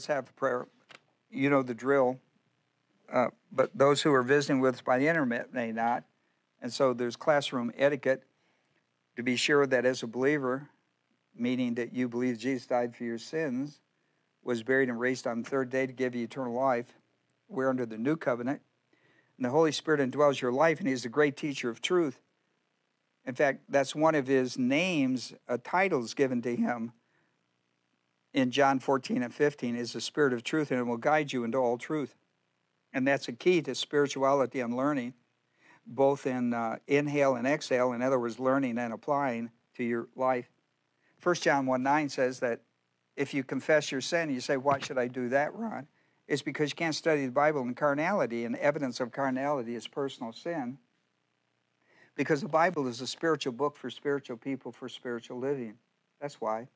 Let's have prayer. You know the drill, uh, but those who are visiting with us by the internet may not. And so there's classroom etiquette to be sure that as a believer, meaning that you believe Jesus died for your sins, was buried and raised on the third day to give you eternal life. We're under the new covenant. And the Holy Spirit indwells your life, and He's the great teacher of truth. In fact, that's one of His names, a titles given to Him in John 14 and 15 is the Spirit of truth, and it will guide you into all truth. And that's a key to spirituality and learning, both in uh, inhale and exhale, in other words, learning and applying to your life. 1 John 1 9 says that if you confess your sin, you say, Why should I do that, Ron? It's because you can't study the Bible in carnality, and evidence of carnality is personal sin. Because the Bible is a spiritual book for spiritual people for spiritual living. That's why.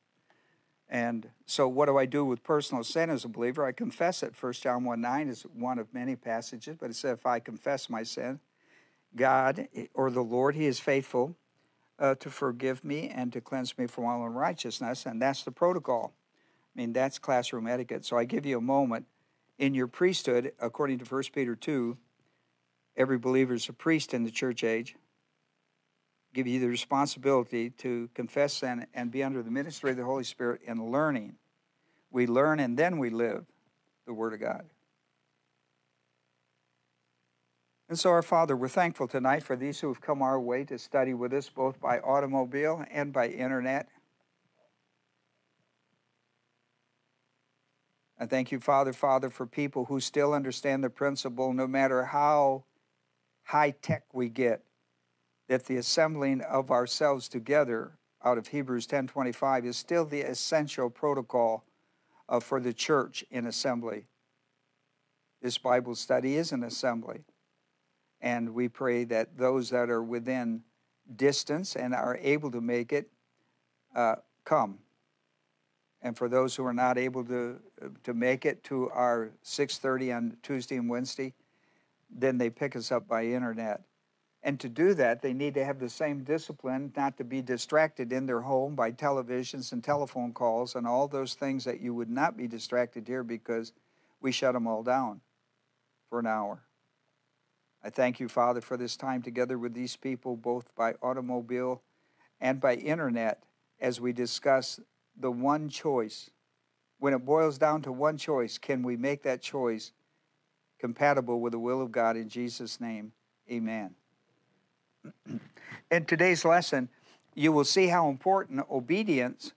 And so, what do I do with personal sin as a believer? I confess it. 1 John 1 9 is one of many passages, but it says, If I confess my sin, God or the Lord, He is faithful uh, to forgive me and to cleanse me from all unrighteousness. And that's the protocol. I mean, that's classroom etiquette. So, I give you a moment. In your priesthood, according to 1 Peter 2, every believer is a priest in the church age give you the responsibility to confess sin and be under the ministry of the Holy Spirit in learning. We learn and then we live the Word of God. And so, our Father, we're thankful tonight for these who have come our way to study with us both by automobile and by internet. I thank you, Father, Father, for people who still understand the principle no matter how high tech we get that the assembling of ourselves together out of Hebrews 10:25 is still the essential protocol uh, for the church in assembly. This Bible study is an assembly. And we pray that those that are within distance and are able to make it uh, come. And for those who are not able to, to make it to our 6.30 on Tuesday and Wednesday, then they pick us up by internet. And to do that, they need to have the same discipline not to be distracted in their home by televisions and telephone calls and all those things that you would not be distracted here because we shut them all down for an hour. I thank you, Father, for this time together with these people, both by automobile and by internet, as we discuss the one choice. When it boils down to one choice, can we make that choice compatible with the will of God in Jesus' name? Amen. In today's lesson, you will see how important obedience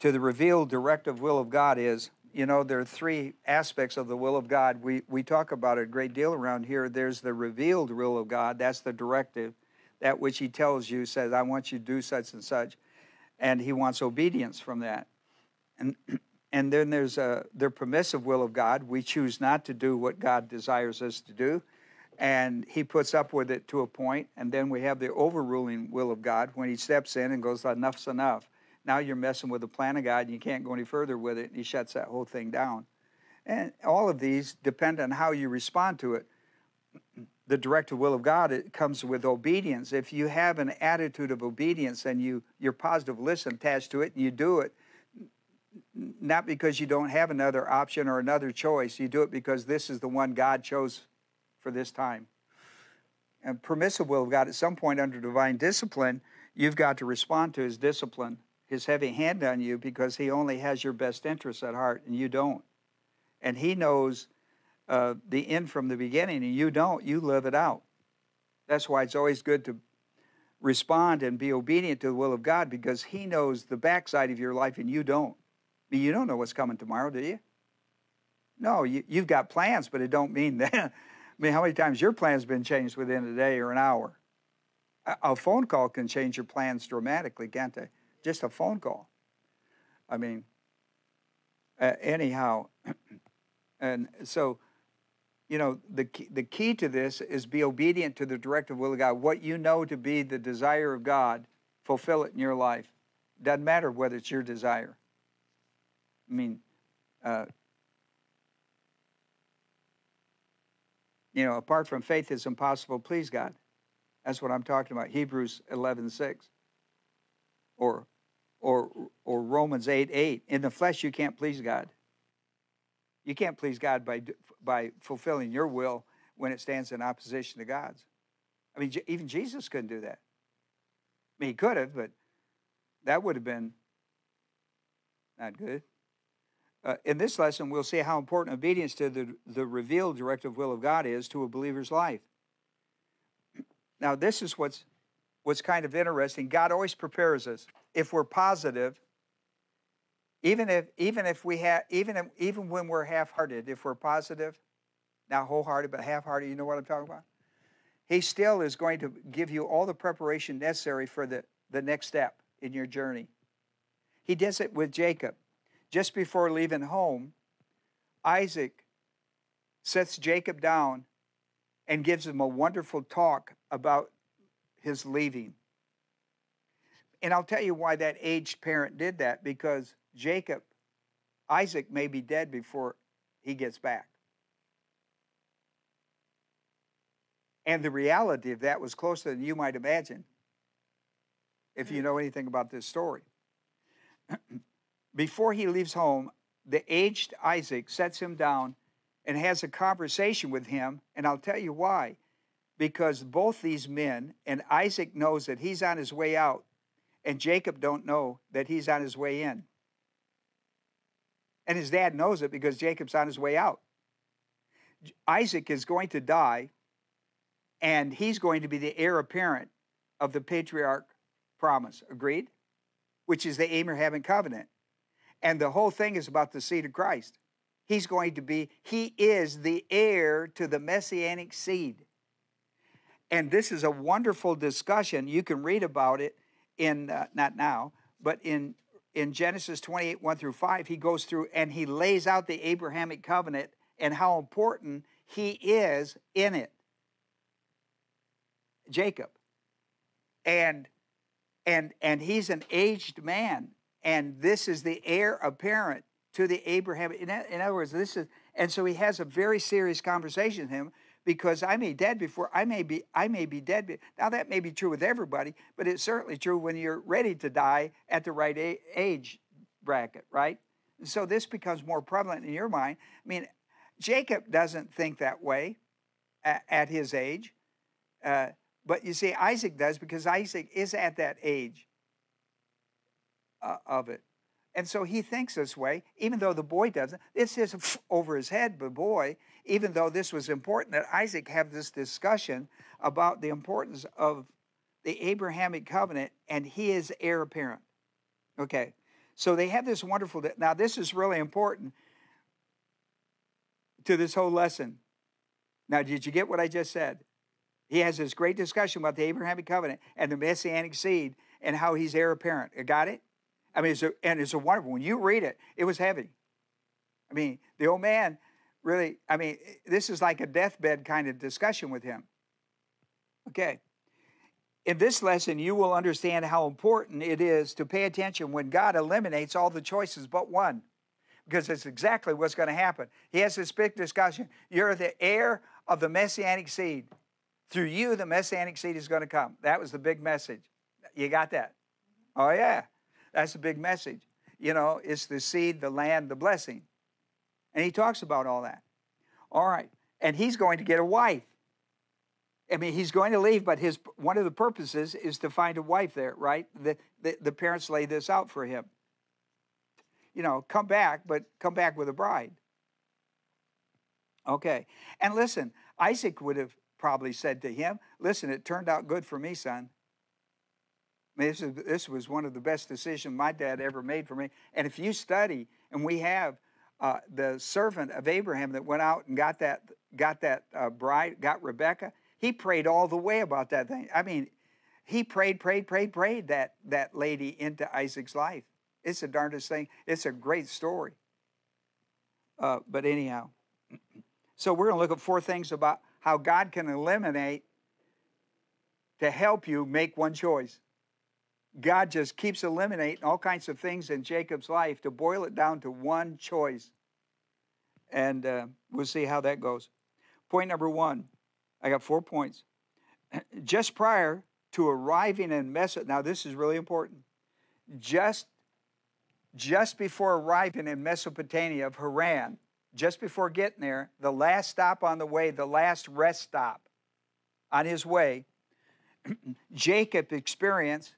to the revealed directive will of God is. You know, there are three aspects of the will of God. We, we talk about it a great deal around here. There's the revealed will of God, that's the directive, that which He tells you, says, I want you to do such and such. And He wants obedience from that. And, and then there's a, the permissive will of God. We choose not to do what God desires us to do and he puts up with it to a point and then we have the overruling will of god when he steps in and goes enough's enough. Now you're messing with the plan of god and you can't go any further with it and he shuts that whole thing down. And all of these depend on how you respond to it. The directive will of god it comes with obedience. If you have an attitude of obedience and you your positive listen attached to it and you do it not because you don't have another option or another choice. You do it because this is the one god chose for this time. And permissive will of God, at some point under divine discipline, you've got to respond to his discipline, his heavy hand on you, because he only has your best interests at heart and you don't. And he knows uh, the end from the beginning and you don't. You live it out. That's why it's always good to respond and be obedient to the will of God because he knows the backside of your life and you don't. I mean, you don't know what's coming tomorrow, do you? No, you, you've got plans, but it don't mean that I mean, how many times your plan's been changed within a day or an hour? A, phone call can change your plans dramatically, can't? Just a phone call. I mean, uh, anyhow, and so, you know, the key, the key to this is be obedient to the directive will of God. What you know to be the desire of God, fulfill it in your life. Doesn't matter whether it's your desire. I mean, uh, You know, apart from faith, it's impossible to please God. That's what I'm talking about. Hebrews 11, 6. Or, or, or Romans 8, 8. In the flesh, you can't please God. You can't please God by, by fulfilling your will when it stands in opposition to God's. I mean, even Jesus couldn't do that. I mean, he could have, but that would have been not good. Uh, in this lesson, we'll see how important obedience to the, the revealed directive will of God is to a believer's life. Now, this is what's, what's kind of interesting. God always prepares us. If we're positive, even if, even if we have, even, if, even when we're half-hearted, if we're positive, not wholehearted, but half-hearted, you know what I'm talking about? He still is going to give you all the preparation necessary for the, the next step in your journey. He does it with Jacob. Just before leaving home, Isaac sets Jacob down and gives him a wonderful talk about his leaving. And I'll tell you why that aged parent did that because Jacob, Isaac may be dead before he gets back. And the reality of that was closer than you might imagine if you hmm. know anything about this story. Before he leaves home, the aged Isaac sets him down and has a conversation with him, and I'll tell you why. Because both these men, and Isaac knows that he's on his way out, and Jacob don't know that he's on his way in. And his dad knows it because Jacob's on his way out. Isaac is going to die, and he's going to be the heir apparent of the patriarch promise. Agreed? Which is the Abrahamic covenant. And the whole thing is about the seed of Christ. He's going to be, he is the heir to the messianic seed. And this is a wonderful discussion. You can read about it in, uh, not now, but in, in Genesis 28, 1 through 5. He goes through and he lays out the Abrahamic covenant and how important he is in it. Jacob. And and and he's an aged man and this is the heir apparent to the Abraham. In, in other words, this is, and so he has a very serious conversation with him because I may dead before I may be I may be dead. Now that may be true with everybody, but it's certainly true when you're ready to die at the right age bracket, right? So this becomes more prevalent in your mind. I mean, Jacob doesn't think that way at, at his age, uh, but you see, Isaac does because Isaac is at that age uh, of it. And so he thinks this way, even though the boy doesn't. This is over his head, but boy, even though this was important that Isaac have this discussion about the importance of the Abrahamic covenant and he is heir apparent. Okay, so they have this wonderful, now this is really important to this whole lesson. Now, did you get what I just said? He has this great discussion about the Abrahamic covenant and the messianic seed and how he's heir apparent. Got it? I mean, it's a, and it's a wonderful. When you read it, it was heavy. I mean, the old man really. I mean, this is like a deathbed kind of discussion with him. Okay. In this lesson, you will understand how important it is to pay attention when God eliminates all the choices but one, because it's exactly what's going to happen. He has this big discussion. You're the heir of the messianic seed. Through you, the messianic seed is going to come. That was the big message. You got that? Oh, yeah. That's a big message. You know, it's the seed, the land, the blessing. And he talks about all that. All right. And he's going to get a wife. I mean, he's going to leave, but his one of the purposes is to find a wife there, right? The, the, the parents lay this out for him. You know, come back, but come back with a bride. Okay. And listen, Isaac would have probably said to him, Listen, it turned out good for me, son. This, is, this was one of the best decisions my dad ever made for me. And if you study, and we have uh, the servant of Abraham that went out and got that got that uh, bride, got Rebecca. He prayed all the way about that thing. I mean, he prayed, prayed, prayed, prayed that that lady into Isaac's life. It's the darndest thing. It's a great story. Uh, but anyhow, so we're going to look at four things about how God can eliminate to help you make one choice. God just keeps eliminating all kinds of things in Jacob's life to boil it down to one choice. And uh, we'll see how that goes. Point number one I got four points. Just prior to arriving in Mesopotamia, now this is really important. Just, just before arriving in Mesopotamia of Haran, just before getting there, the last stop on the way, the last rest stop on his way, Jacob experienced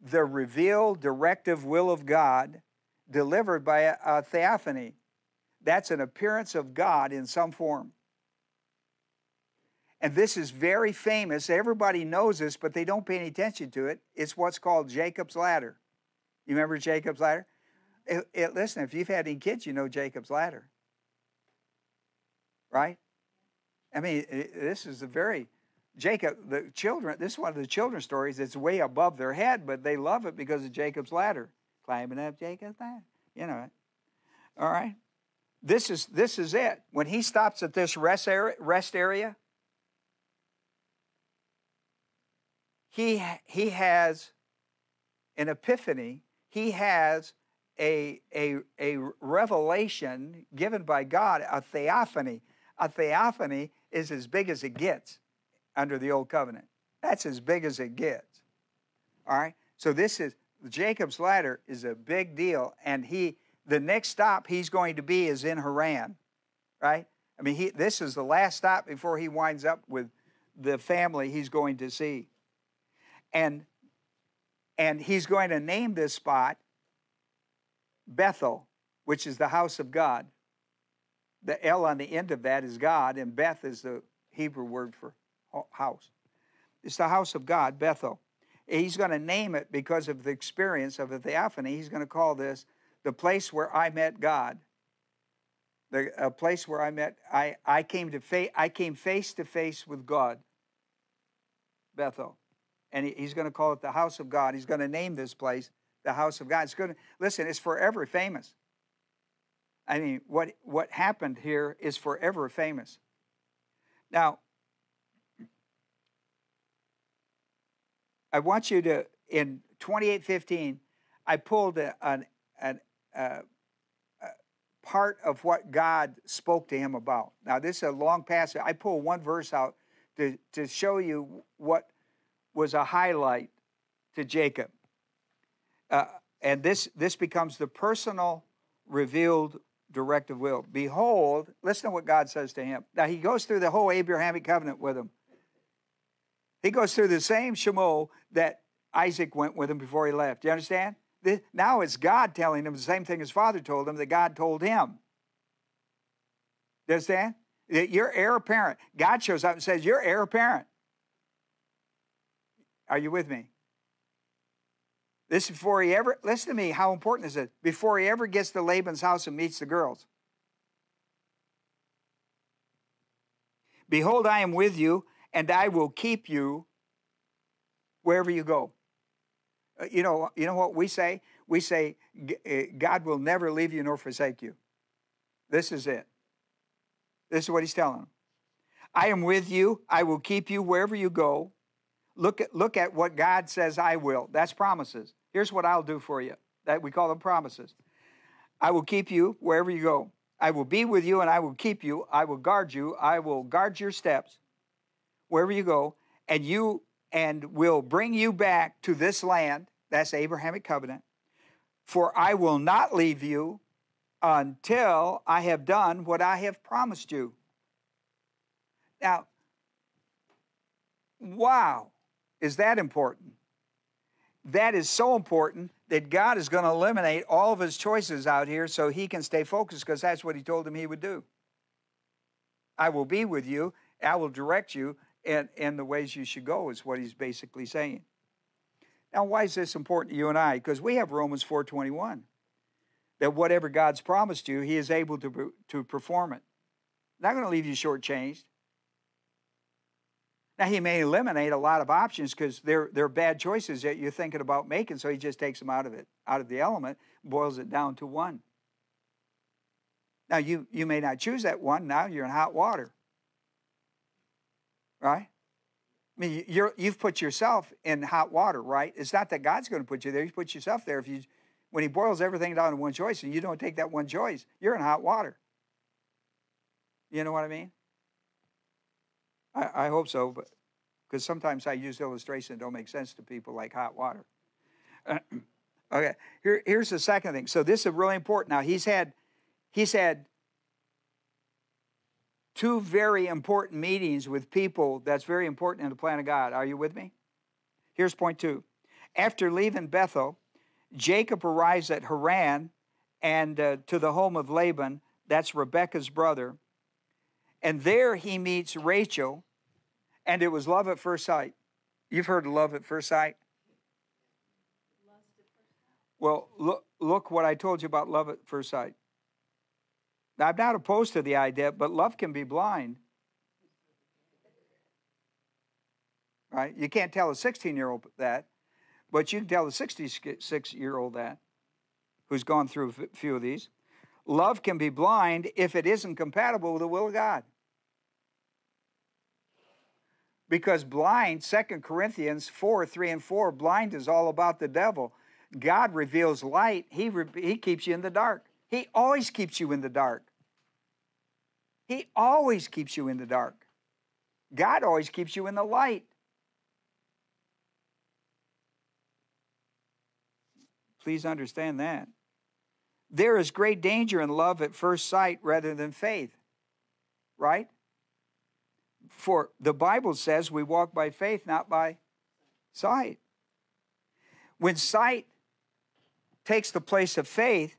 the revealed directive will of God delivered by a, a theophany. That's an appearance of God in some form. And this is very famous. Everybody knows this, but they don't pay any attention to it. It's what's called Jacob's ladder. You remember Jacob's ladder? It, it, listen, if you've had any kids, you know Jacob's ladder. Right? I mean, it, this is a very, Jacob, the children, this is one of the children's stories that's way above their head, but they love it because of Jacob's ladder. Climbing up Jacob's ladder. You know it. All right? This is, this is it. When he stops at this rest area, rest area he, he has an epiphany, he has a, a, a revelation given by God, a theophany. A theophany is as big as it gets under the old covenant. That's as big as it gets. All right? So this is Jacob's ladder is a big deal, and he the next stop he's going to be is in Haran, right? I mean, he, this is the last stop before he winds up with the family he's going to see. And, and he's going to name this spot Bethel, which is the house of God. The L on the end of that is God, and Beth is the Hebrew word for house. It's the house of God, Bethel. He's going to name it because of the experience of the theophany. He's going to call this the place where I met God. The a place where I met I, I came to fa- I came face to face with God. Bethel and he's going to call it the house of God. He's going to name this place the house of God. It's going to listen. It's forever famous. I mean, what what happened here is forever famous. Now, I want you to in 2815, I pulled a, an, an, uh, part of what God spoke to him about. Now, this is a long passage. I pull one verse out to, to show you what was a highlight to Jacob. Uh, and this, this becomes the personal revealed directive will. Behold, listen to what God says to him. Now, he goes through the whole Abrahamic covenant with him. He goes through the same Shemo that Isaac went with him before he left. Do you understand? now it's God telling him the same thing his father told him that God told him. Do you understand? You're heir apparent. God shows up and says, You're heir apparent. Are you with me? This before he ever, listen to me, how important is it? Before he ever gets to Laban's house and meets the girls. Behold, I am with you, and I will keep you wherever you go. Uh, you know, you know what we say? We say, uh, God will never leave you nor forsake you. This is it. This is what he's telling them. I am with you. I will keep you wherever you go. Look at, look at what God says I will. That's promises. Here's what I'll do for you. That we call them promises. I will keep you wherever you go. I will be with you and I will keep you. I will guard you. I will guard your steps wherever you go, and you and will bring you back to this land. That's Abrahamic covenant. For I will not leave you until I have done what I have promised you. Now, wow. Is that important? That is so important that God is going to eliminate all of his choices out here so he can stay focused because that's what he told him he would do. I will be with you, I will direct you in, in the ways you should go, is what he's basically saying. Now, why is this important to you and I? Because we have Romans 4.21, that whatever God's promised you, he is able to, to perform it. Not going to leave you shortchanged. Now, he may eliminate a lot of options because they're, they're bad choices that you're thinking about making, so he just takes them out of it, out of the element, boils it down to one. Now, you, you may not choose that one. Now you're in hot water. Right? I mean, you're, you've put yourself in hot water, right? It's not that God's going to put you there. You put yourself there. If you, when He boils everything down to one choice and you don't take that one choice, you're in hot water. You know what I mean? I, I hope so, but because sometimes I use illustrations that don't make sense to people like hot water. okay, Here, here's the second thing. So this is really important. Now he's had, he's had two very important meetings with people that's very important in the plan of God. Are you with me? Here's point two. After leaving Bethel, Jacob arrives at Haran and uh, to the home of Laban. That's Rebekah's brother. And there he meets Rachel, and it was love at first sight. You've heard of love at first sight? Well, look, look what I told you about love at first sight. I'm not opposed to the idea, but love can be blind. Right? You can't tell a 16 year old that, but you can tell a 66 year old that who's gone through a few of these. Love can be blind if it isn't compatible with the will of God. Because blind, 2 Corinthians 4 3 and 4, blind is all about the devil. God reveals light, He, re- he keeps you in the dark. He always keeps you in the dark. He always keeps you in the dark. God always keeps you in the light. Please understand that. There is great danger in love at first sight rather than faith, right? For the Bible says we walk by faith, not by sight. When sight takes the place of faith,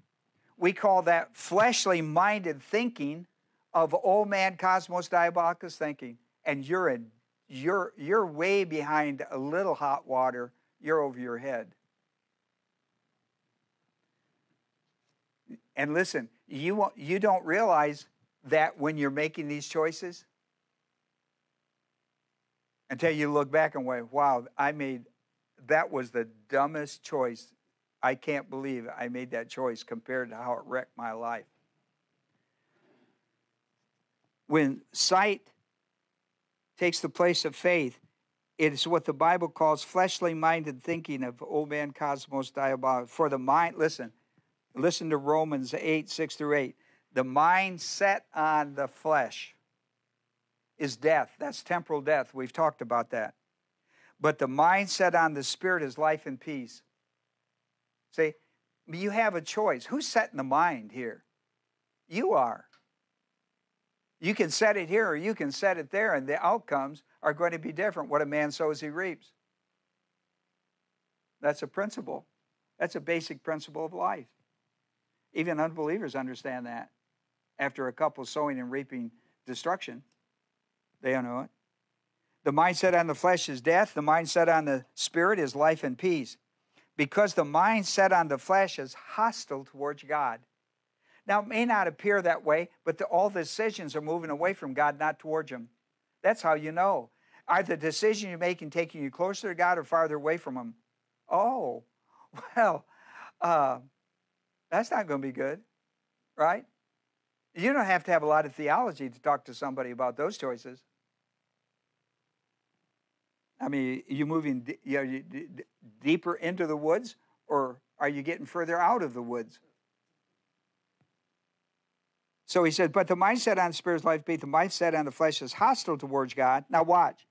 we call that fleshly minded thinking of old man cosmos diabolicus thinking. And you're in you're you're way behind a little hot water, you're over your head. And listen, you won't, you don't realize that when you're making these choices until you look back and wait, wow, I made that was the dumbest choice I can't believe I made that choice compared to how it wrecked my life. When sight takes the place of faith, it is what the Bible calls fleshly minded thinking of old man cosmos diabolic. For the mind, listen, listen to Romans 8, 6 through 8. The mind set on the flesh is death. That's temporal death. We've talked about that. But the mind set on the spirit is life and peace. See, you have a choice. Who's setting the mind here? You are. You can set it here or you can set it there, and the outcomes are going to be different. What a man sows, he reaps. That's a principle. That's a basic principle of life. Even unbelievers understand that. After a couple sowing and reaping destruction, they don't know it. The mindset on the flesh is death, the mindset on the spirit is life and peace because the mindset on the flesh is hostile towards God. Now, it may not appear that way, but the, all decisions are moving away from God, not towards Him. That's how you know. Are the decisions you're making taking you closer to God or farther away from Him? Oh, well, uh, that's not going to be good, right? You don't have to have a lot of theology to talk to somebody about those choices. I mean, are you moving you deeper into the woods, or are you getting further out of the woods? So he said, but the mindset on the spirit's life beat the mindset on the flesh is hostile towards God. Now watch.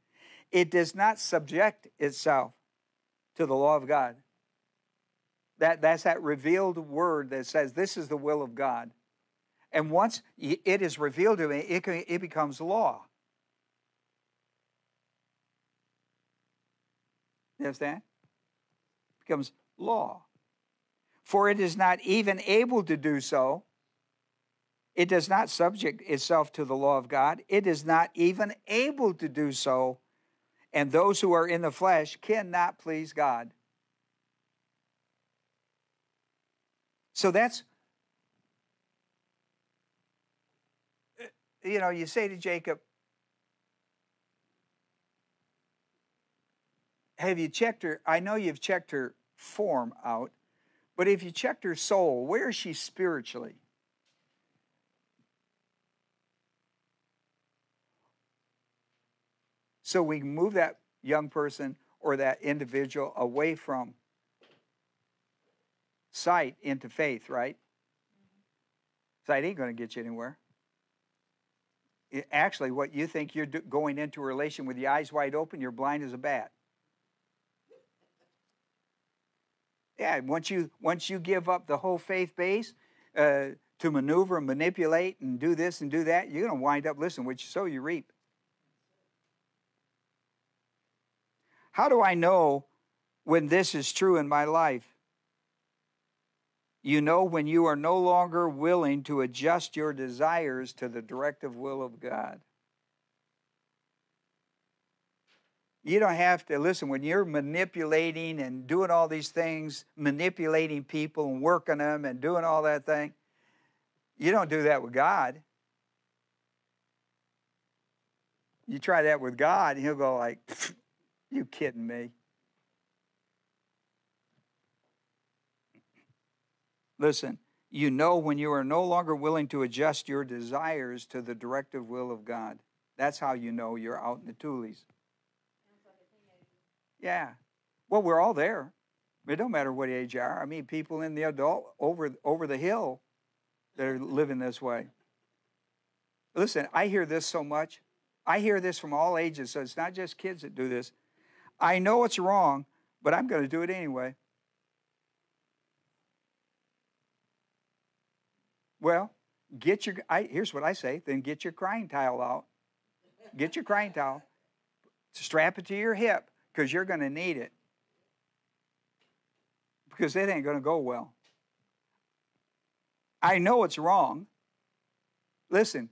It does not subject itself to the law of God. That, that's that revealed word that says this is the will of God. And once it is revealed to me, it, it becomes law. You understand? It becomes law. For it is not even able to do so. It does not subject itself to the law of God. It is not even able to do so. And those who are in the flesh cannot please God. So that's, you know, you say to Jacob, have you checked her? I know you've checked her form out, but if you checked her soul, where is she spiritually? So we move that young person or that individual away from sight into faith, right? Sight ain't going to get you anywhere. It, actually, what you think you're do, going into a relation with the eyes wide open, you're blind as a bat. Yeah, once you once you give up the whole faith base uh, to maneuver and manipulate and do this and do that, you're going to wind up, listen, what you sow, you reap. How do I know when this is true in my life? You know when you are no longer willing to adjust your desires to the directive will of God. You don't have to listen when you're manipulating and doing all these things, manipulating people and working them and doing all that thing. You don't do that with God. You try that with God, and He'll go like, "You kidding me?" Listen, you know when you are no longer willing to adjust your desires to the directive will of God. That's how you know you're out in the toolies. Yeah. Well, we're all there. It don't matter what age you are. I mean, people in the adult over over the hill that are living this way. Listen, I hear this so much. I hear this from all ages, so it's not just kids that do this. I know it's wrong, but I'm going to do it anyway. Well, get your, I, here's what I say then get your crying towel out. Get your crying towel, strap it to your hip, because you're going to need it. Because it ain't going to go well. I know it's wrong. Listen,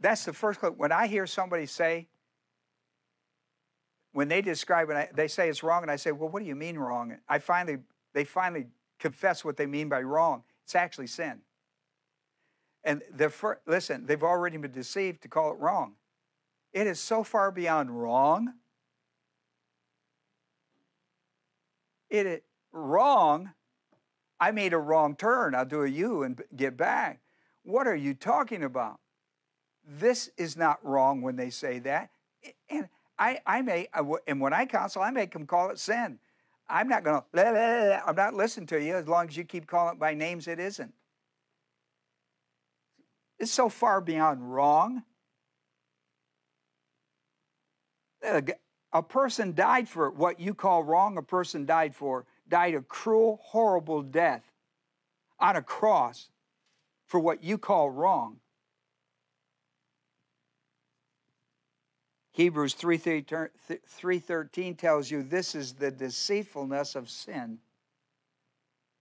that's the first clip. When I hear somebody say, when they describe it, they say it's wrong, and I say, well, what do you mean wrong? I finally, they finally confess what they mean by wrong. It's actually sin. And the first, listen, they've already been deceived to call it wrong. It is so far beyond wrong. It is wrong. I made a wrong turn. I'll do a U and get back. What are you talking about? This is not wrong when they say that. And I, I may, and when I counsel, I make them call it sin. I'm not going to, I'm not listening to you as long as you keep calling it by names it isn't. It's so far beyond wrong. A person died for what you call wrong, a person died for, died a cruel, horrible death on a cross for what you call wrong. Hebrews 3.13 tells you this is the deceitfulness of sin.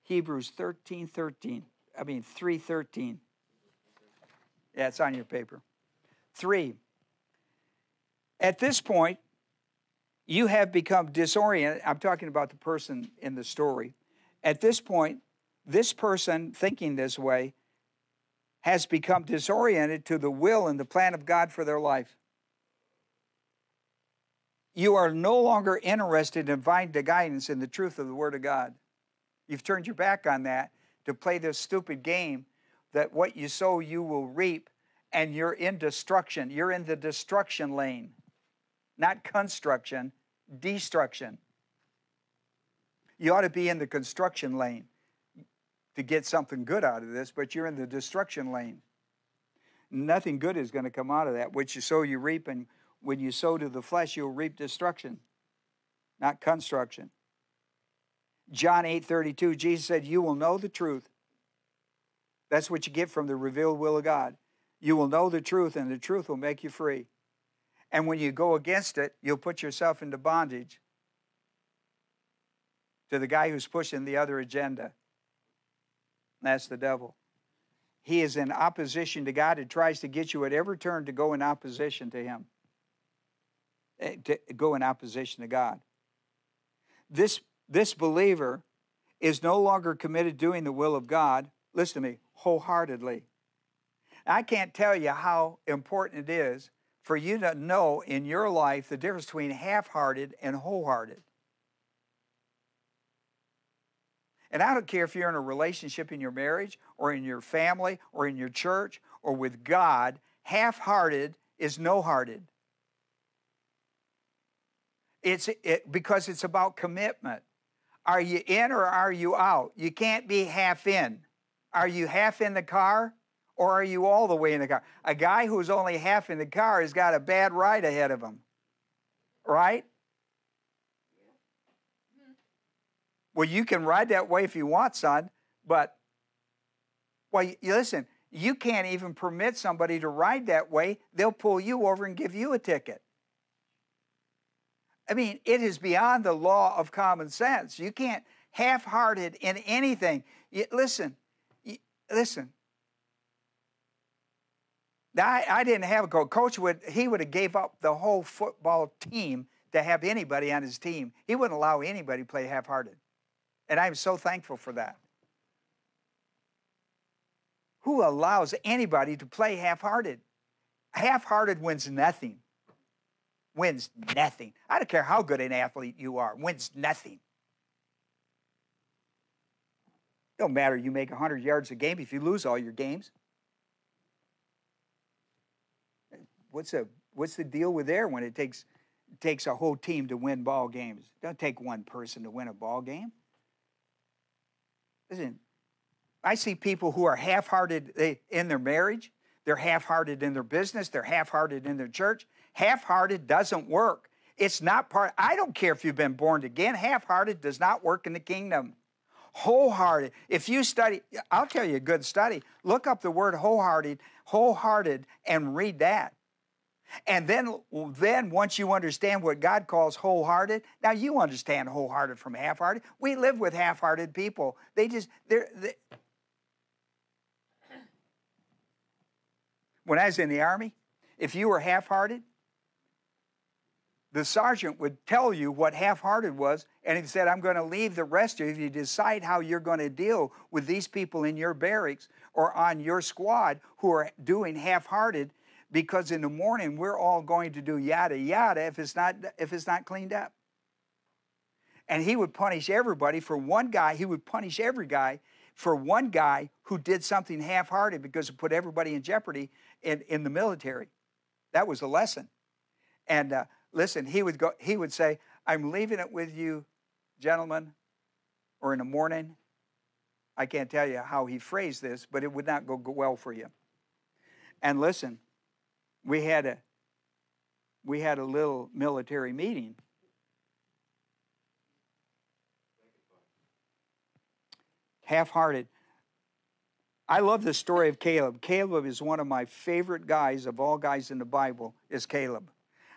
Hebrews 13, 13. I mean 3.13. Yeah, it's on your paper. Three, at this point, you have become disoriented. I'm talking about the person in the story. At this point, this person thinking this way has become disoriented to the will and the plan of God for their life. You are no longer interested in finding the guidance in the truth of the Word of God. You've turned your back on that to play this stupid game that what you sow, you will reap, and you're in destruction. You're in the destruction lane, not construction, destruction. You ought to be in the construction lane to get something good out of this, but you're in the destruction lane. Nothing good is going to come out of that. Which you sow, you reap, and when you sow to the flesh, you'll reap destruction, not construction. John 8 32, Jesus said, You will know the truth, that's what you get from the revealed will of God. You will know the truth, and the truth will make you free. And when you go against it, you'll put yourself into bondage to the guy who's pushing the other agenda. That's the devil. He is in opposition to God and tries to get you at every turn to go in opposition to Him, Eh, to go in opposition to God. This, this believer is no longer committed doing the will of God, listen to me, wholeheartedly. I can't tell you how important it is for you to know in your life the difference between half hearted and wholehearted. And I don't care if you're in a relationship in your marriage or in your family or in your church or with God, half hearted is no hearted. It's it, because it's about commitment. Are you in or are you out? You can't be half in. Are you half in the car or are you all the way in the car? A guy who's only half in the car has got a bad ride ahead of him. Right? Well, you can ride that way if you want, son, but well, you, listen, you can't even permit somebody to ride that way. They'll pull you over and give you a ticket. I mean, it is beyond the law of common sense. You can't half-hearted in anything. You, listen, you, listen. I, I didn't have a coach. Coach would he would have gave up the whole football team to have anybody on his team. He wouldn't allow anybody to play half-hearted, and I'm so thankful for that. Who allows anybody to play half-hearted? Half-hearted wins nothing wins nothing. I don't care how good an athlete you are, wins nothing. Don't matter you make 100 yards a game if you lose all your games. What's the what's the deal with there when it takes takes a whole team to win ball games? It doesn't take one person to win a ball game. Listen, I see people who are half-hearted eh, in their marriage, they're half-hearted in their business, they're half-hearted in their church, Half-hearted doesn't work. It's not part, I don't care if you've been born again, half-hearted does not work in the kingdom. Wholehearted. If you study, I'll tell you a good study. Look up the word wholehearted, wholehearted, and read that. And then, then once you understand what God calls wholehearted, now you understand wholehearted from half-hearted. We live with half-hearted people. They just they're. They... When I was in the army, if you were half-hearted, the sergeant would tell you what half hearted was, and he said, I'm going to leave the rest of you to decide how you're going to deal with these people in your barracks or on your squad who are doing half hearted because in the morning we're all going to do yada yada if it's not if it's not cleaned up. And he would punish everybody for one guy, he would punish every guy for one guy who did something half hearted because it put everybody in jeopardy in, in the military. That was the lesson. And uh, listen, he would go, he would say, I'm leaving it with you, gentlemen, or in the morning. I can't tell you how he phrased this, but it would not go well for you. And listen, we had a we had a little military meeting. Half-hearted. I love the story of Caleb. Caleb is one of my favorite guys of all guys in the Bible is Caleb.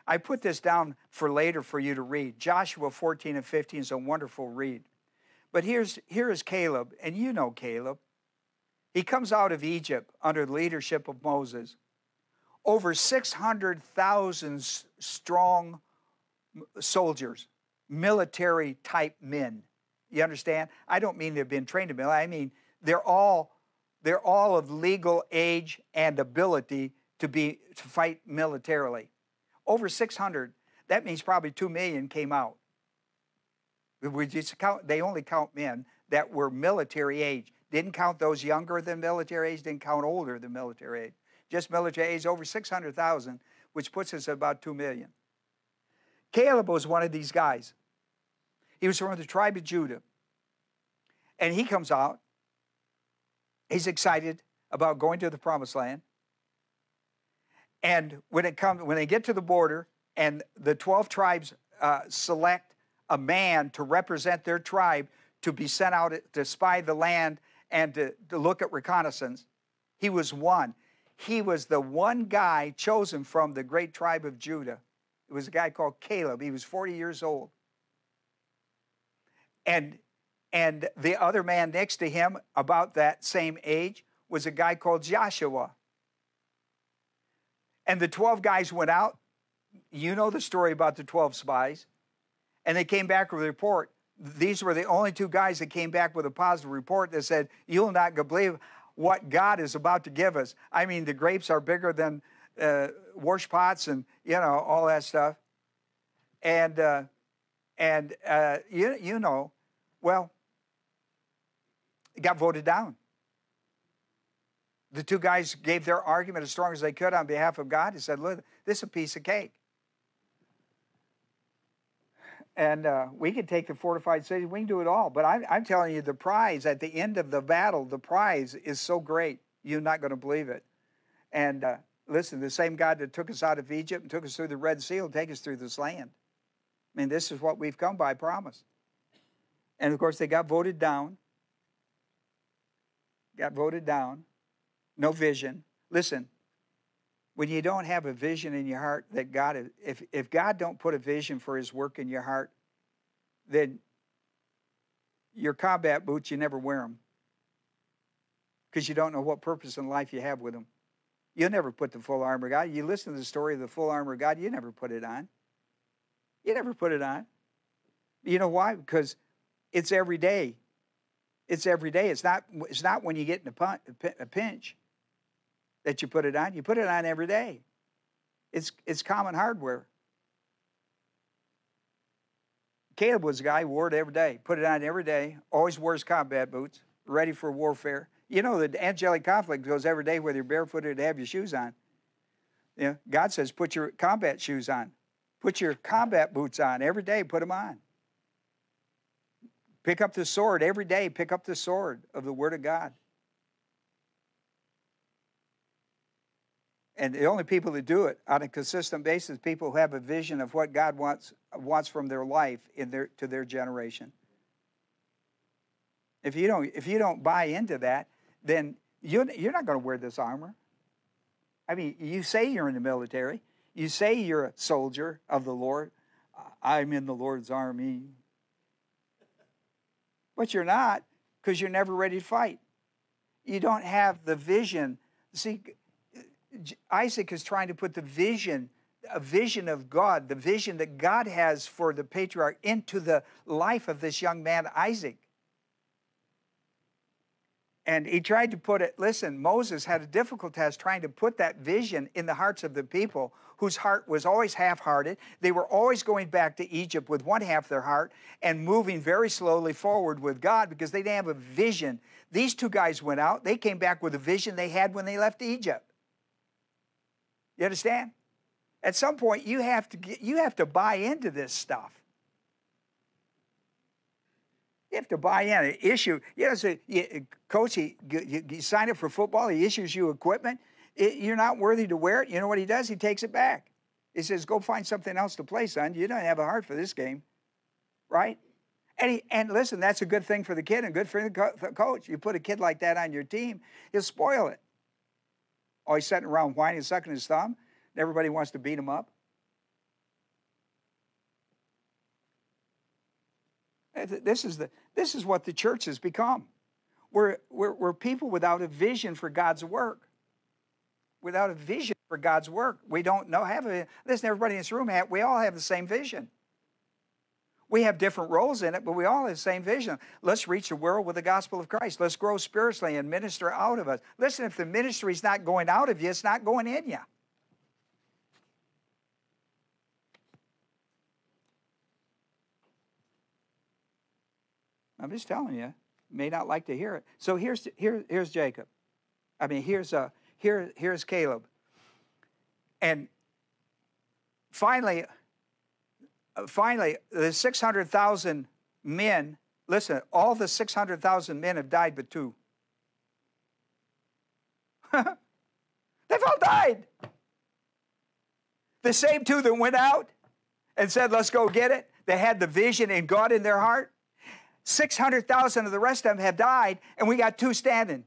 I put this down for later for you to read. Joshua 14 and 15 is a wonderful read. But here's, here is Caleb, and you know Caleb. He comes out of Egypt under the leadership of Moses. Over 600,000 strong soldiers, military type men. You understand? I don't mean they've been trained in military. I mean they're all they're all of legal age and ability to be to fight militarily. Over 600. That means probably 2 million came out. We just count, they only count men that were military age. Didn't count those younger than military age, didn't count older than military age. Just military age, over 600,000, which puts us at about 2 million. Caleb was one of these guys. He was from the tribe of Judah. And he comes out. He's excited about going to the promised land. And when it comes, when they get to the border, and the 12 tribes uh, select a man to represent their tribe to be sent out to spy the land and to, to look at reconnaissance, he was one. He was the one guy chosen from the great tribe of Judah. It was a guy called Caleb. He was 40 years old. And, and the other man next to him, about that same age, was a guy called Joshua. And the 12 guys went out. You know the story about the 12 spies. And they came back with a report. These were the only two guys that came back with a positive report that said, You'll not believe what God is about to give us. I mean, the grapes are bigger than uh, wash pots and, you know, all that stuff. And, uh, and uh, you, you know, well, it got voted down. The two guys gave their argument as strong as they could on behalf of God. He said, Look, this is a piece of cake. And uh, we can take the fortified city, we can do it all. But I'm, I'm, telling you, the prize at the end of the battle, the prize is so great, you're not going to believe it. And uh, listen, the same God that took us out of Egypt and took us through the Red Sea will take us through this land. I mean, this is what we've come by promise. And of course, they got voted down. Got voted down. No vision. Listen, when you don't have a vision in your heart that God, if, if God don't put a vision for his work in your heart, then your combat boots, you never wear them because you don't know what purpose in life you have with them. You'll never put the full armor of God. You listen to the story of the full armor of God, you never put it on. You never put it on. You know why? Because it's every day. It's every day. It's not, it's not when you get in a, a pinch that you put it on. You put it on every day. It's, it's common hardware. Caleb was a guy who wore it every day, put it on every day, always wears combat boots, ready for warfare. You know, the angelic conflict goes every day whether you're barefooted or have your shoes on. You know, God says, put your combat shoes on. Put your combat boots on every day, put them on. Pick up the sword every day, pick up the sword of the Word of God. And the only people that do it on a consistent basis, people who have a vision of what God wants wants from their life in their to their generation. If you don't if you don't buy into that, then you're, you're not going to wear this armor. I mean, you say you're in the military, you say you're a soldier of the Lord. I'm in the Lord's army. But you're not because you're never ready to fight. You don't have the vision. See, Isaac is trying to put the vision, a vision of God, the vision that God has for the patriarch into the life of this young man, Isaac. And he tried to put it, listen, Moses had a difficult task trying to put that vision in the hearts of the people whose heart was always half hearted. They were always going back to Egypt with one half their heart and moving very slowly forward with God because they didn't have a vision. These two guys went out, they came back with a vision they had when they left Egypt. You understand? At some point, you have to get, you have to buy into this stuff. You have to buy in. An issue, you know, so you, coach, he, you, you, sign up for football, he issues you equipment. It, you're not worthy to wear it. You know what he does? He takes it back. He says, go find something else to play, son. You don't have a heart for this game, right? And, he, and listen, that's a good thing for the kid and good for the, co- the coach. You put a kid like that on your team, he'll spoil it. Oh, he's sitting around whining, and sucking his thumb. and Everybody wants to beat him up. Eh, this is, the, this is what the church has become. We're, we're, we're people without a vision for God's work. Without a vision for God's work. We don't know, have a, listen, everybody in this room, we all have the same vision. We have different roles in it, but we all have the same vision. Let's reach the world with the gospel of Christ. Let's grow spiritually and minister out of us. Listen, if the ministry is not going out of you, it's not going in you. I'm just telling you. May not like to hear it. So here's here, here's Jacob. I mean, here's uh, here here's Caleb. And finally, Uh, finally, the 600,000 men, listen, all the 600,000 men have died but two. They've all died. The same two that went out and said, let's go get it. They had the vision and God in their heart. 600,000 of the rest of them have died, and we got two standing.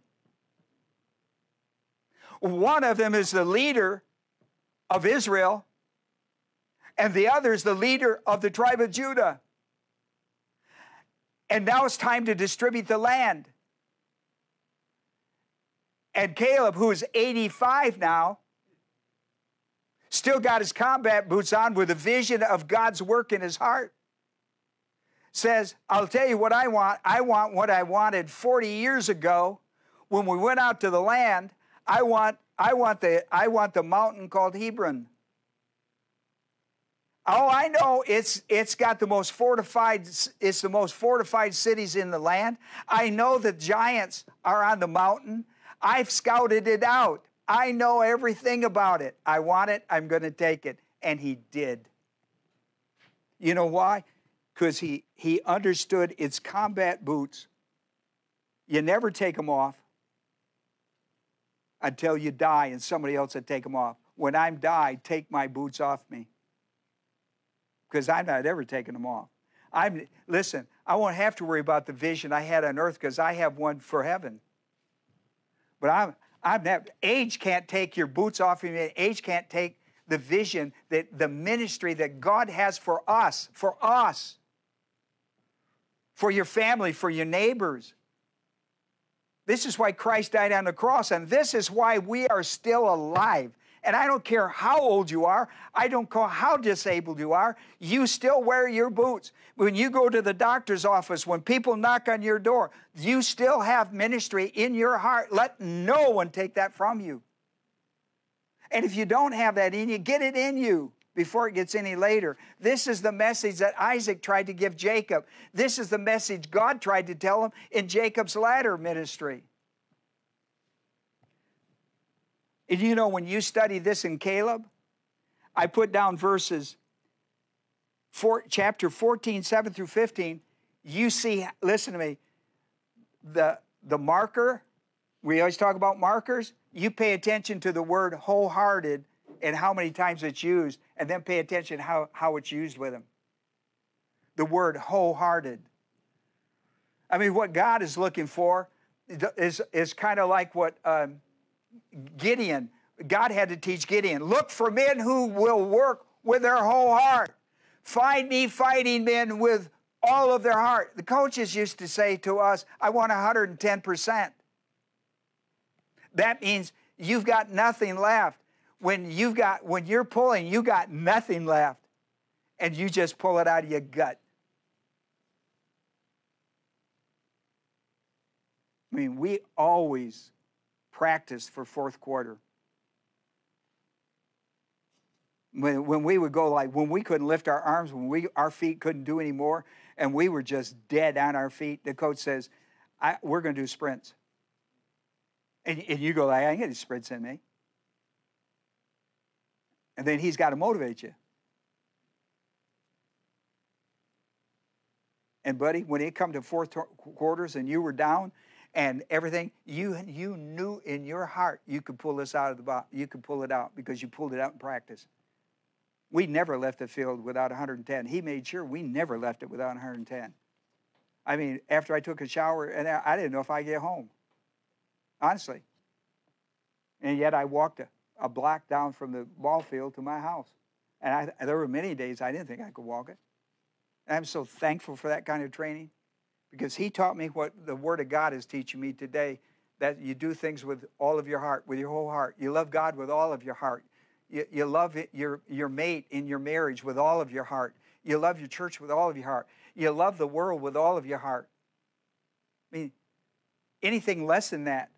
One of them is the leader of Israel, and the other is the leader of the tribe of Judah. And now it's time to distribute the land. And Caleb, who is 85 now, still got his combat boots on with a vision of God's work in his heart says, I'll tell you what I want. I want what I wanted 40 years ago when we went out to the land. I want, I want, the, I want the mountain called Hebron. Oh, I know it's it's got the most fortified it's the most fortified cities in the land. I know the giants are on the mountain. I've scouted it out. I know everything about it. I want it. I'm going to take it. And he did. You know why? because he, he understood its combat boots. You never take them off until you die and somebody else will take them off. When I'm died, take my boots off me because I'm not ever taking them off. I'm listen. I won't have to worry about the vision I had on earth because I have one for heaven. But I'm I'm not, age can't take your boots off of you. Age can't take the vision that the ministry that God has for us, for us, for your family, for your neighbors. This is why Christ died on the cross, and this is why we are still alive. And I don't care how old you are, I don't care how disabled you are, you still wear your boots. When you go to the doctor's office, when people knock on your door, you still have ministry in your heart. Let no one take that from you. And if you don't have that in you, get it in you before it gets any later. This is the message that Isaac tried to give Jacob. This is the message God tried to tell him in Jacob's latter ministry. And you know, when you study this in Caleb, I put down verses four, chapter 14, 7 through 15. You see, listen to me, the, the marker, we always talk about markers. You pay attention to the word wholehearted and how many times it's used, and then pay attention how, how it's used with them. The word wholehearted. I mean, what God is looking for is, is kind of like what um, Gideon, God had to teach Gideon look for men who will work with their whole heart. Find me fighting men with all of their heart. The coaches used to say to us, I want 110%. That means you've got nothing left. When you've got when you're pulling, you got nothing left. And you just pull it out of your gut. I mean, we always practice for fourth quarter. When, when we would go like when we couldn't lift our arms, when we our feet couldn't do any more, and we were just dead on our feet, the coach says, "We're going to do sprints." And, and you go like, "I ain't getting sprints in me." And then he's got to motivate you. And buddy, when it come to fourth quarters and you were down and everything, you you knew in your heart you could pull this out of the box. You could pull it out because you pulled it out in practice. We never left the field without 110. He made sure we never left it without 110. I mean, after I took a shower, and I didn't know if I'd get home. Honestly. And yet I walked a, a block down from the ball field to my house. And I, there were many days I didn't think I could walk it. And I'm so thankful for that kind of training because he taught me what the Word of God is teaching me today that you do things with all of your heart, with your whole heart. You love God with all of your heart. You, you love it, your, your mate in your marriage with all of your heart. You love your church with all of your heart. You love the world with all of your heart. I mean, anything less than that,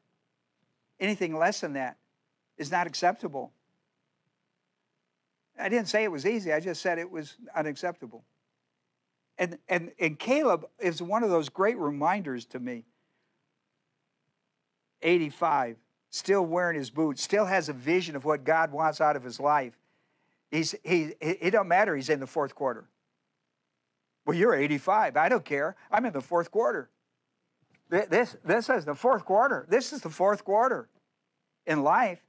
anything less than that is not acceptable. I didn't say it was easy, I just said it was unacceptable. And, and, and Caleb is one of those great reminders to me. 85, still wearing his boots, still has a vision of what God wants out of his life. He's, he, it don't matter, he's in the fourth quarter. Well, you're 85. I don't care. I'm in the fourth quarter. This, this is the fourth quarter. This is the fourth quarter in life.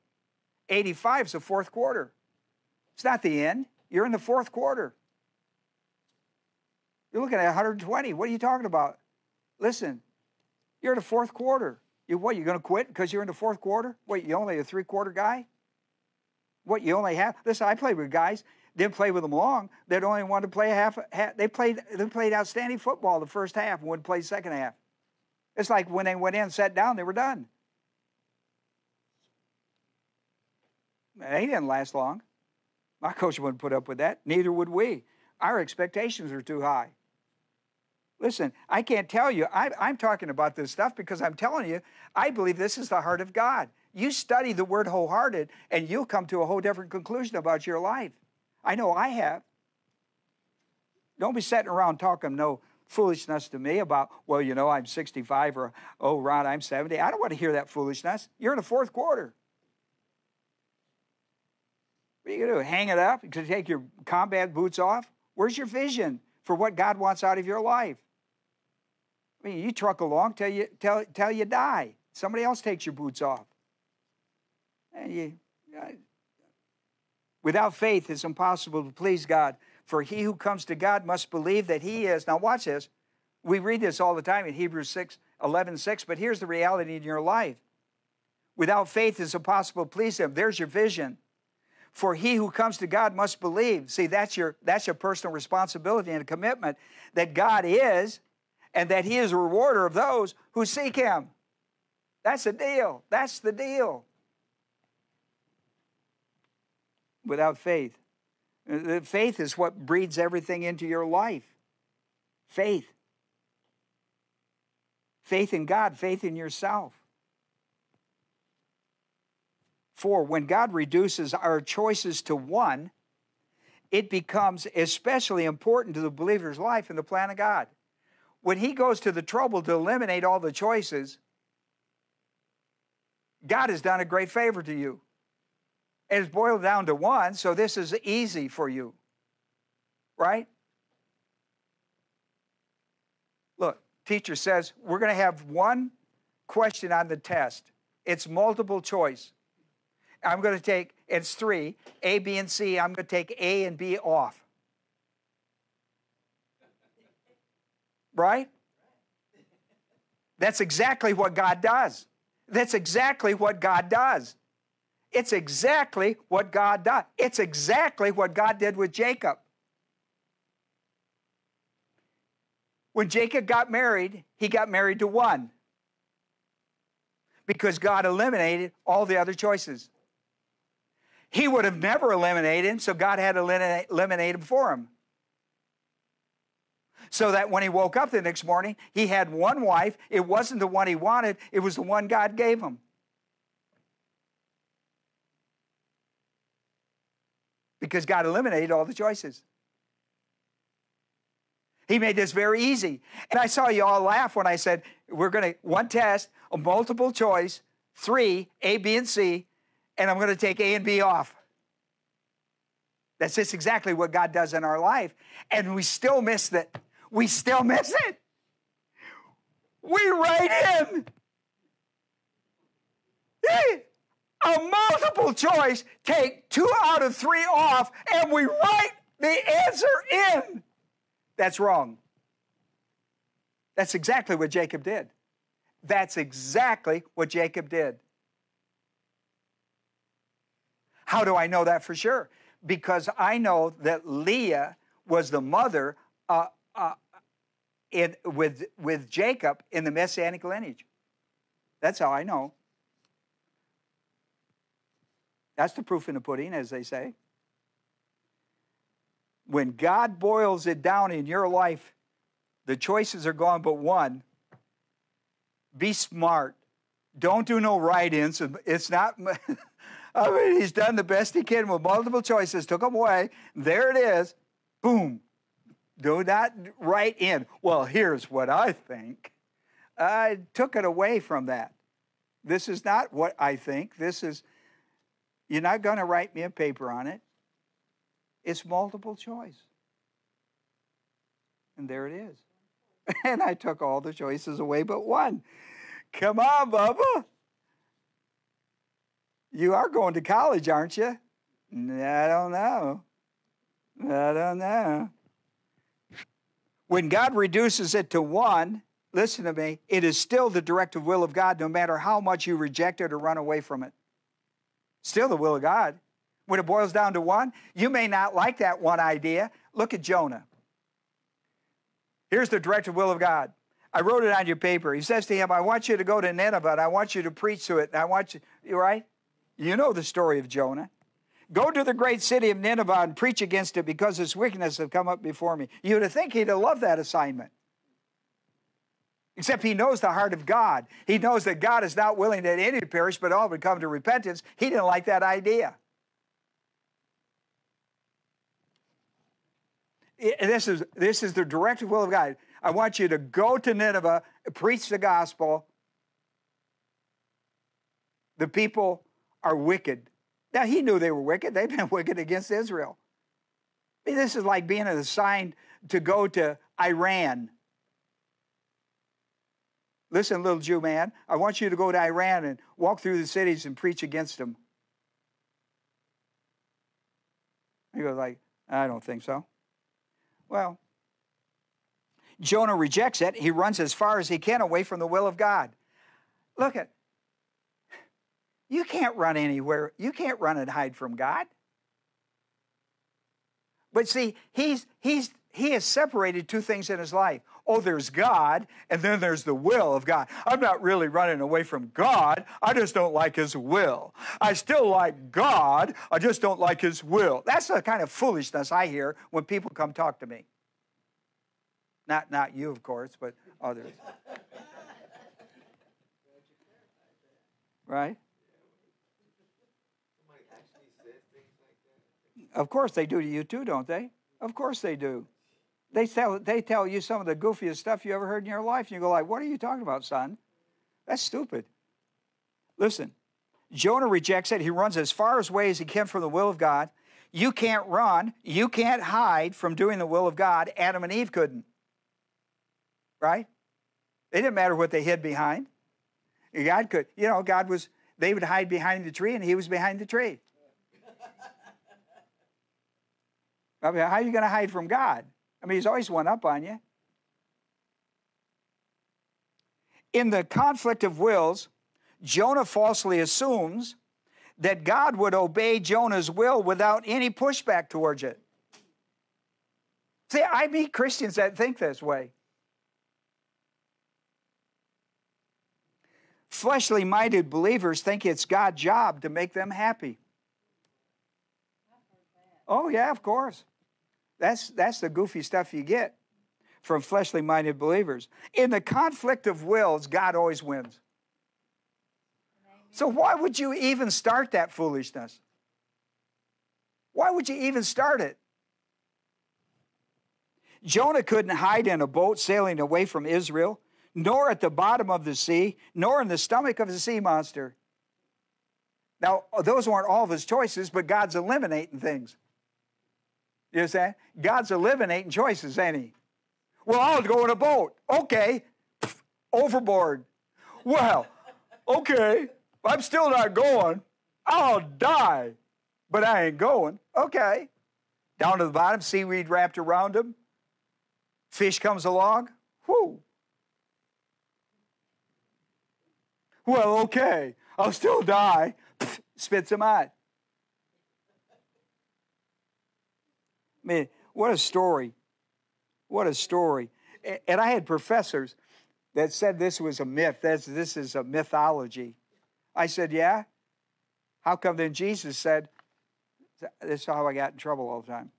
85 is the fourth quarter. It's not the end. You're in the fourth quarter. You're looking at 120. What are you talking about? Listen, you're in the fourth quarter. You what? You're going to quit because you're in the fourth quarter? What? You only a three quarter guy? What? You only have? Listen, I played with guys. Didn't play with them long. They only wanted to play half, half. They played. They played outstanding football the first half. and Wouldn't play second half. It's like when they went in, sat down, they were done. They didn't last long. My coach wouldn't put up with that. Neither would we. Our expectations are too high. Listen, I can't tell you. I, am talking about this stuff because I'm telling you, I believe this is the heart of God. You study the word wholehearted, and you'll come to a whole different conclusion about your life. I know I have. Don't be sitting around talking no foolishness to me about, well, you know, I'm 65 or, oh, Ron, I'm 70. I don't want to hear that foolishness. You're in the fourth quarter. What are you going to do? Hang it up? To take your combat boots off? Where's your vision for what God wants out of your life? Mean, you truck along till you till, till you die. Somebody else takes your boots off. And you, uh, without faith, it's impossible to please God. For he who comes to God must believe that he is. Now, watch this. We read this all the time in Hebrews 6, 11, 6, but here's the reality in your life. Without faith, it's impossible to please Him. There's your vision. For he who comes to God must believe. See, that's your, that's your personal responsibility and a commitment that God is and that he is a rewarder of those who seek him. That's the deal. That's the deal. Without faith. Uh, faith is what breeds everything into your life. Faith. Faith in God, faith in yourself. For when God reduces our choices to one, it becomes especially important to the believer's life in the plan of God. When he goes to the trouble to eliminate all the choices, God has done a great favor to you. And it's boiled down to one, so this is easy for you. Right? Look, teacher says we're going to have one question on the test. It's multiple choice. I'm going to take, it's three, A, B, and C. I'm going to take A and B off. Right? That's exactly what God does. That's exactly what God does. It's exactly what God does. It's exactly what God did with Jacob. When Jacob got married, he got married to one because God eliminated all the other choices. He would have never eliminated him, so God had to eliminate him for him. So that when he woke up the next morning, he had one wife. It wasn't the one he wanted, it was the one God gave him. Because God eliminated all the choices. He made this very easy. And I saw you all laugh when I said, we're going to, one test, a multiple choice, three, A, B, and C, and I'm going to take A and B off. That's just exactly what God does in our life. And we still miss it. We still miss it. We write in a multiple choice, take two out of three off, and we write the answer in. That's wrong. That's exactly what Jacob did. That's exactly what Jacob did. How do I know that for sure? Because I know that Leah was the mother uh, uh, in, with, with Jacob in the messianic lineage. That's how I know. That's the proof in the pudding, as they say. When God boils it down in your life, the choices are gone but one. Be smart. Don't do no write ins. It's not. I mean, he's done the best he can with multiple choices, took them away. There it is. Boom. Do not write in. Well, here's what I think. I took it away from that. This is not what I think. This is, you're not going to write me a paper on it. It's multiple choice. And there it is. And I took all the choices away but one. Come on, Bubba. You are going to college, aren't you? I don't know. I don't know. When God reduces it to one, listen to me, it is still the directive will of God no matter how much you reject it or run away from it. Still the will of God. When it boils down to one, you may not like that one idea. Look at Jonah. Here's the directive will of God. I wrote it on your paper. He says to him, I want you to go to Nineveh and I want you to preach to it. And I want you, right? You know the story of Jonah. Go to the great city of Nineveh and preach against it because its wickedness have come up before me. You'd think he'd have loved that assignment. Except he knows the heart of God. He knows that God is not willing that any perish, but all would come to repentance. He didn't like that idea. This is, this is the directive will of God. I want you to go to Nineveh, preach the gospel. The people are wicked. Now, he knew they were wicked. They've been wicked against Israel. I mean, this is like being assigned to go to Iran. Listen, little Jew man, I want you to go to Iran and walk through the cities and preach against them. He goes like, I don't think so. Well, Jonah rejects it. He runs as far as he can away from the will of God. Look at You can't run anywhere. You can't run and hide from God. But see, he's he's he has separated two things in his life. Oh, there's God, and then there's the will of God. I'm not really running away from God. I just don't like his will. I still like God. I just don't like his will. That's the kind of foolishness I hear when people come talk to me. Not not you, of course, but others. right? Of course they do to you too, don't they? Of course they do. They tell, they tell you some of the goofiest stuff you ever heard in your life, and you go like, what are you talking about, son? That's stupid. Listen, Jonah rejects it. He runs as far away as he can from the will of God. You can't run. You can't hide from doing the will of God. Adam and Eve couldn't. Right? It didn't matter what they hid behind. God could, you know, God was, they would hide behind the tree and he was behind the tree. I mean, how are you going to hide from God? I mean, he's always one up on you. In the conflict of wills, Jonah falsely assumes that God would obey Jonah's will without any pushback towards it. See, I meet Christians that think this way. Fleshly minded believers think it's God's job to make them happy. Oh, yeah, of course. That's, that's the goofy stuff you get from fleshly minded believers. In the conflict of wills, God always wins. So, why would you even start that foolishness? Why would you even start it? Jonah couldn't hide in a boat sailing away from Israel, nor at the bottom of the sea, nor in the stomach of a sea monster. Now, those weren't all of his choices, but God's eliminating things. You understand? God's eliminating choices, ain't he? Well, I'll go in a boat. Okay. Overboard. Well, okay. I'm still not going. I'll die, but I ain't going. Okay. Down to the bottom, seaweed wrapped around him. Fish comes along. Whoo. Well, okay. I'll still die. Spits him out. I mean, what a story. What a story. And I had professors that said this was a myth. This, this is a mythology. I said, Yeah. How come then Jesus said, This is how I got in trouble all the time.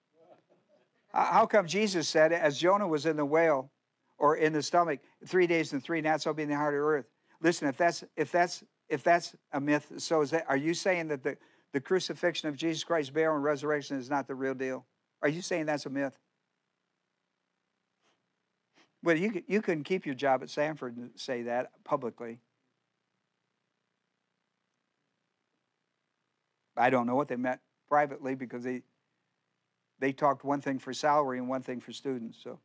How come Jesus said, as Jonah was in the whale or in the stomach, three days and three nights, I'll be in the heart of earth? Listen, if that's if that's if that's a myth, so is that are you saying that the, the crucifixion of Jesus Christ, burial, and resurrection is not the real deal? Are you saying that's a myth? Well, you, you couldn't keep your job at Samford and say that publicly. I don't know what they meant privately because they they talked one thing for salary and one thing for students. So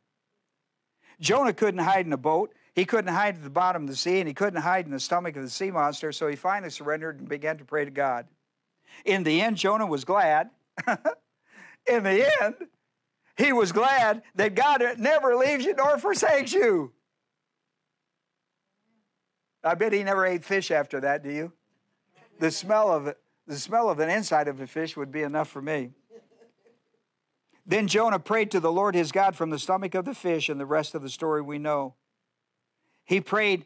Jonah couldn't hide in a boat. He couldn't hide at the bottom of the sea, and he couldn't hide in the stomach of the sea monster. So he finally surrendered and began to pray to God. In the end, Jonah was glad in the end, he was glad that God never leaves you nor forsakes you. I bet he never ate fish after that, do you? The smell of it, the smell of an inside of a fish would be enough for me. Then Jonah prayed to the Lord his God from the stomach of the fish, and the rest of the story we know. He prayed,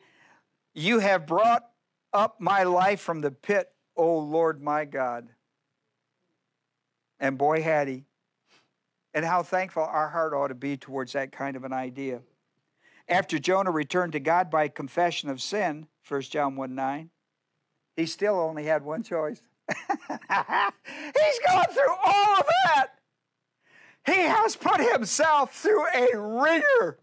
You have brought up my life from the pit, O Lord my God. And boy, had he. And how thankful our heart ought to be towards that kind of an idea. After Jonah returned to God by confession of sin, 1 John 1 9, he still only had one choice. He's gone through all of that. He has put himself through a wringer.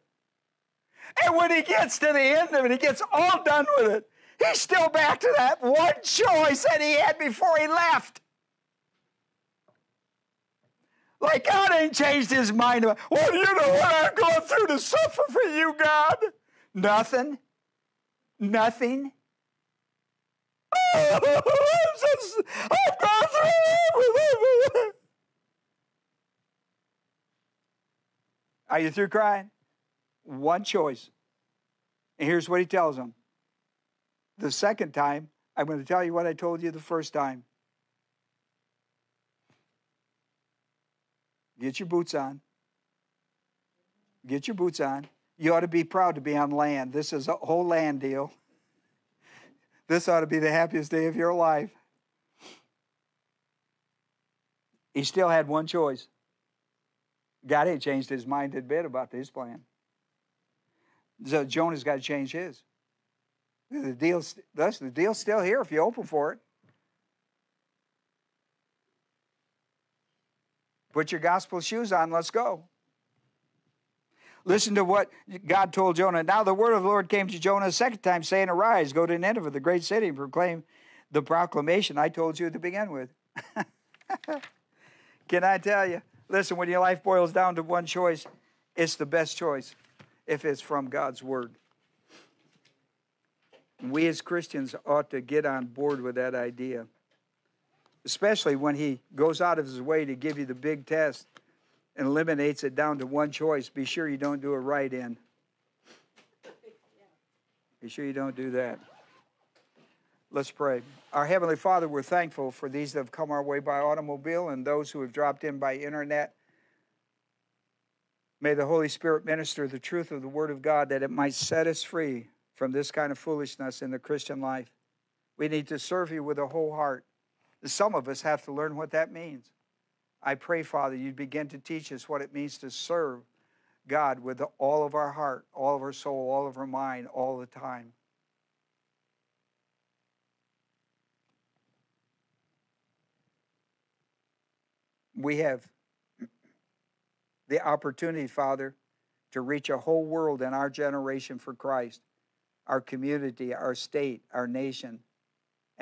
And when he gets to the end of it, he gets all done with it. He's still back to that one choice that he had before he left. Like God ain't changed his mind. About, well, you know what I've gone through to suffer for you, God? Nothing. Nothing. Oh, I've gone through everything. Are you through crying? One choice. And here's what he tells them. The second time, I'm going to tell you what I told you the first time. Get your boots on. Get your boots on. You ought to be proud to be on land. This is a whole land deal. This ought to be the happiest day of your life. He still had one choice. God had changed his mind a bit about his plan. So Jonah's got to change his. The deal's, thus, the deal's still here if you open for it. Put your gospel shoes on, let's go. Listen to what God told Jonah. Now the word of the Lord came to Jonah a second time, saying, Arise, go to Nineveh, the great city, and proclaim the proclamation I told you to begin with. Can I tell you? Listen, when your life boils down to one choice, it's the best choice if it's from God's word. We as Christians ought to get on board with that idea, especially when He goes out of His way to give you the big test and eliminates it down to one choice. Be sure you don't do a write in. Be sure you don't do that. Let's pray. Our Heavenly Father, we're thankful for these that have come our way by automobile and those who have dropped in by internet. May the Holy Spirit minister the truth of the Word of God that it might set us free from this kind of foolishness in the Christian life. We need to serve you with a whole heart. Some of us have to learn what that means. I pray, Father, you'd begin to teach us what it means to serve God with all of our heart, all of our soul, all of our mind, all the time. We have the opportunity, Father, to reach a whole world in our generation for Christ, our community, our state, our nation,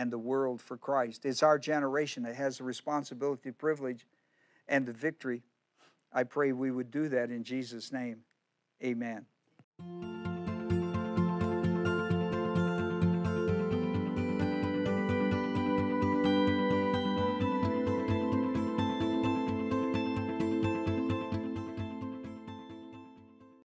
and the world for Christ. It's our generation that has the responsibility, privilege, and the victory. I pray we would do that in Jesus' name. Amen.